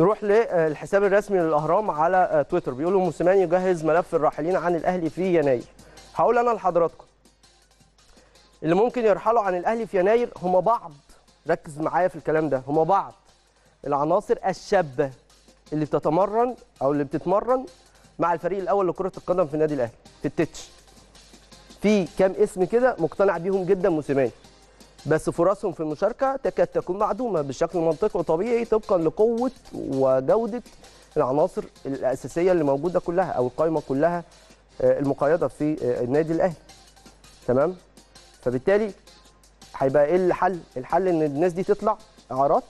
نروح للحساب الرسمي للأهرام على تويتر. بيقولوا موسيماني يجهز ملف الراحلين عن الأهلي في يناير. هقول أنا لحضراتكم. اللي ممكن يرحلوا عن الأهلي في يناير هم بعض. ركز معايا في الكلام ده. هم بعض. العناصر الشابة اللي بتتمرن أو اللي بتتمرن مع الفريق الأول لكرة القدم في النادي الأهلي. في التتش. في كام اسم كده مقتنع بيهم جدا موسيماني. بس فرصهم في المشاركة تكاد تكون معدومة. بشكل منطقي وطبيعي طبقا لقوة وجودة العناصر الأساسية اللي موجودة كلها أو القائمة كلها المقيده في النادي الأهلي. تمام؟ فبالتالي هيبقى إيه الحل؟ الحل إن الناس دي تطلع إعارات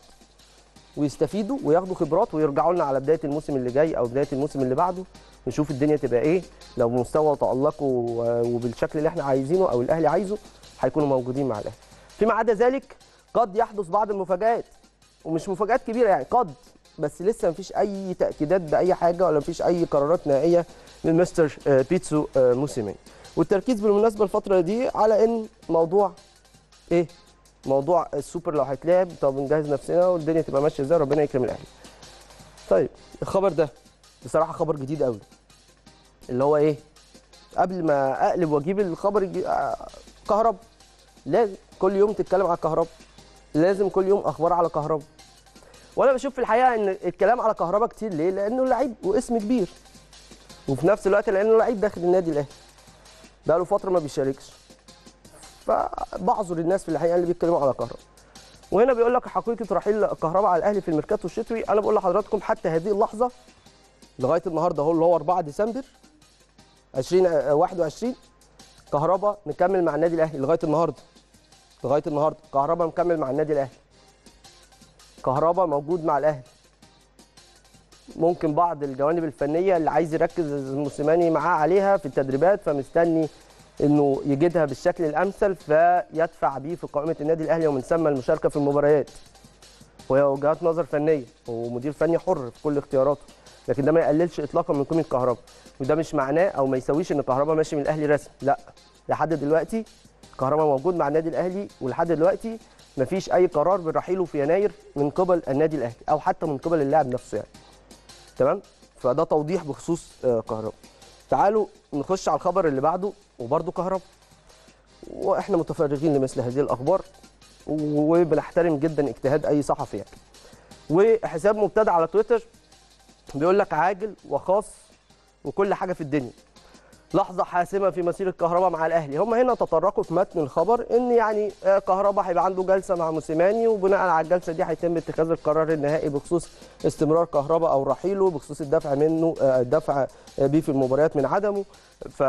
ويستفيدوا وياخدوا خبرات ويرجعوا لنا على بداية الموسم اللي جاي أو بداية الموسم اللي بعده نشوف الدنيا تبقى إيه. لو مستوى تالقوا وبالشكل اللي إحنا عايزينه أو الأهلي عايزه هيكونوا موجودين مع الأهلي. فيما عدا ذلك قد يحدث بعض المفاجآت ومش مفاجآت كبيرة يعني قد بس لسه مفيش أي تأكيدات بأي حاجة ولا مفيش أي قرارات نهائية من مستر بيتسو موسيماني. والتركيز بالمناسبة الفترة دي على إن موضوع إيه؟ موضوع السوبر لو هيتلعب طب نجهز نفسنا والدنيا تبقى ماشية إزاي ربنا يكرم الأهلي. طيب الخبر ده بصراحة خبر جديد قوي اللي هو إيه؟ قبل ما أقلب وأجيب الخبر الجي... كهربا لازم كل يوم تتكلم على كهربا لازم كل يوم أخبار على كهربا وأنا بشوف في الحقيقة إن الكلام على كهربا كتير. ليه؟ لأنه لعيب واسم كبير. وفي نفس الوقت لأنه لعيب داخل النادي الأهلي. بقاله فترة ما بيشاركش. فبعذر الناس في الحقيقة اللي بيتكلموا على كهربا وهنا بيقول لك حقيقة رحيل كهربا على الأهلي في الميركاتو الشتوي. أنا بقول لحضراتكم حتى هذه اللحظة لغاية النهارده أهو اللي هو 4 ديسمبر 2021 كهربا مكمل مع النادي الأهلي لغاية النهارده. لغاية النهارده. كهربا مكمل مع النادي الأهلي. كهربا موجود مع الأهلي. ممكن بعض الجوانب الفنية اللي عايز يركز موسيماني معاه عليها في التدريبات فمستني إنه يجدها بالشكل الأمثل فيدفع بيه في قائمة النادي الأهلي ومن ثم المشاركة في المباريات. وهي وجهات نظر فنية ومدير فني حر في كل اختياراته. لكن ده ما يقللش اطلاقا من قيمة كهربا وده مش معناه أو ما يساويش إن كهربا ماشي من الأهلي رسمي. لا لحد دلوقتي كهربا موجود مع النادي الأهلي ولحد دلوقتي ما فيش أي قرار برحيله في يناير من قبل النادي الأهلي أو حتى من قبل اللاعب نفسه يعني. تمام؟ فده توضيح بخصوص كهربا تعالوا نخش على الخبر اللي بعده وبرده كهربا وإحنا متفرغين لمثل هذه الأخبار وبنحترم جدا اجتهاد أي صحفي يعني. وحساب مبتدع على تويتر بيقول لك عاجل وخاص وكل حاجة في الدنيا. لحظة حاسمة في مسيره كهربا مع الأهلي. هم هنا تطرقوا في متن الخبر إن يعني كهربا هيبقى عنده جلسة مع موسيماني وبناء على الجلسة دي هيتم اتخاذ القرار النهائي بخصوص استمرار كهربا أو رحيله بخصوص الدفع منه الدفع بيه في المباريات من عدمه. ف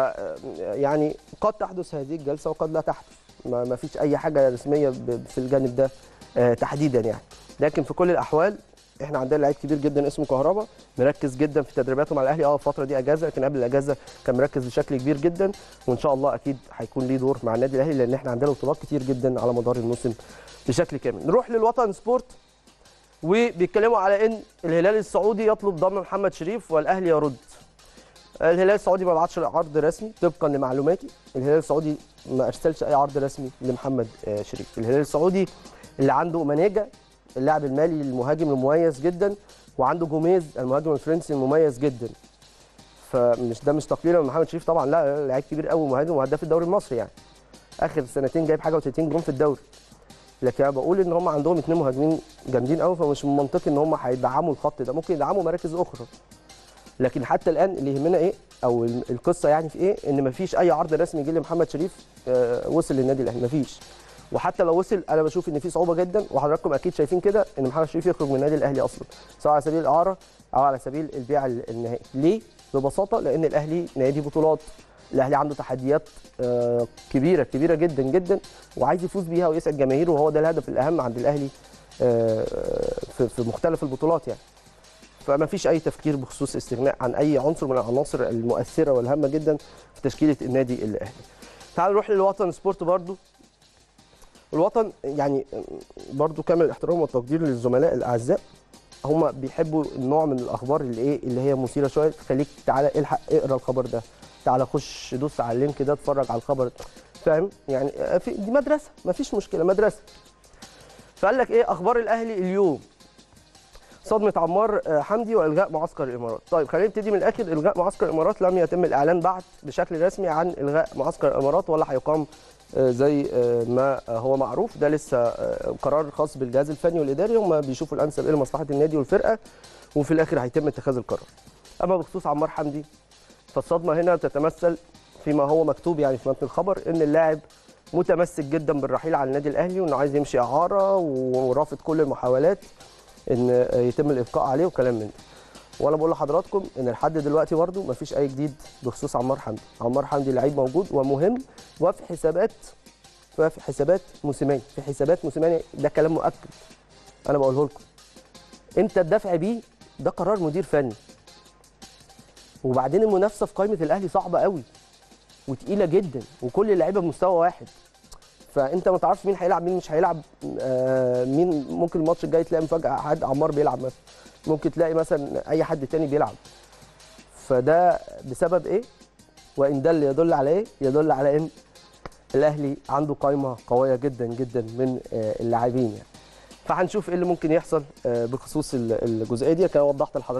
يعني قد تحدث هذه الجلسة وقد لا تحدث. ما فيش أي حاجة رسمية في الجانب ده تحديدا يعني. لكن في كل الأحوال إحنا عندنا لعيب كبير جدا اسمه كهربا مركز جدا في تدريباته مع الأهلي. آه الفترة دي أجازة لكن قبل الأجازة كان مركز بشكل كبير جدا وإن شاء الله أكيد هيكون ليه دور مع النادي الأهلي لأن إحنا عندنا بطولات كتير جدا على مدار الموسم بشكل كامل. نروح للوطن سبورت وبيتكلموا على إن الهلال السعودي يطلب ضم محمد شريف والأهلي يرد. الهلال السعودي ما بعتش عرض رسمي طبقا لمعلوماتي. الهلال السعودي ما أرسلش أي عرض رسمي لمحمد شريف. الهلال السعودي اللي عنده ماريجا اللاعب المالي المهاجم المميز جدا وعنده جوميز المهاجم الفرنسي المميز جدا. فمش ده مش تقليلا من محمد شريف طبعا لا لعيب كبير قوي مهاجم وهداف الدوري المصري يعني. آخر سنتين جايب حاجة و30 جون في الدوري. لكن أنا بقول إن هم عندهم اثنين مهاجمين جامدين قوي فمش من منطقي إن هم هيدعموا الخط ده. ممكن يدعموا مراكز أخرى. لكن حتى الآن اللي يهمنا إيه أو القصة يعني في إيه إن مفيش أي عرض رسمي جه لمحمد شريف وصل للنادي الأهلي. مفيش. وحتى لو وصل أنا بشوف إن في صعوبة جدا وحضراتكم أكيد شايفين كده إن محمد شريف يخرج من النادي الأهلي أصلا سواء على سبيل الإعارة أو على سبيل البيع النهائي. ليه؟ ببساطة لأن الأهلي نادي بطولات. الأهلي عنده تحديات كبيرة كبيرة جدا جدا وعايز يفوز بيها ويسعد جماهيره وهو ده الهدف الأهم عند الأهلي في مختلف البطولات يعني. فما فيش أي تفكير بخصوص استغناء عن أي عنصر من العناصر المؤثرة والهامة جدا في تشكيلة النادي الأهلي. تعالوا نروح للوطن سبورت برضو. الوطن يعني برضو كامل الاحترام والتقدير للزملاء الأعزاء. هم بيحبوا النوع من الأخبار اللي إيه اللي هي مثيرة شوية. تخليك تعالى إلحق اقرأ الخبر ده. تعالى خش دوس على اللينك ده اتفرج على الخبر فاهم؟ يعني في دي مدرسة مفيش مشكلة مدرسة. فقال لك إيه أخبار الأهلي اليوم. صدمة عمار آه، حمدي وإلغاء معسكر الإمارات. طيب خلينا نبتدي من الآخر. إلغاء معسكر الإمارات لم يتم الإعلان بعد بشكل رسمي عن إلغاء معسكر الإمارات ولا هيقام آه، زي آه، ما هو معروف. ده لسه قرار خاص بالجهاز الفني والإداري هم بيشوفوا الأنسب إيه لمصلحه النادي والفرقة وفي الآخر هيتم اتخاذ القرار. أما بخصوص عمار حمدي فالصدمة هنا تتمثل فيما هو مكتوب يعني في متن الخبر إن اللاعب متمسك جدا بالرحيل على النادي الأهلي وإنه عايز يمشي إعارة ورافض كل المحاولات. إن يتم الإبقاء عليه وكلام من ده وأنا بقول لحضراتكم إن لحد دلوقتي برده مفيش أي جديد بخصوص عمار حمدي. عمار حمدي لعيب موجود ومهم وفي حسابات في حسابات موسيماني. في حسابات موسيماني ده كلام مؤكد. أنا بقوله لكم. إمتى الدفع بيه؟ ده قرار مدير فني. وبعدين المنافسة في قائمة الأهلي صعبة قوي وتقيلة جدا وكل اللعيبة بمستوى واحد. فانت ما تعرفش مين هيلعب مين مش هيلعب آه مين ممكن الماتش الجاي تلاقي مفاجأة حد عمار بيلعب مثلا. ممكن تلاقي مثلا أي حد تاني بيلعب. فده بسبب إيه؟ وإن اللي يدل على إيه يدل على إن الأهلي عنده قائمه قوية جدا جدا من آه اللاعبين يعني. فهنشوف إيه اللي ممكن يحصل آه بخصوص ال- الجزئية دي. كده وضحت لحضرتك.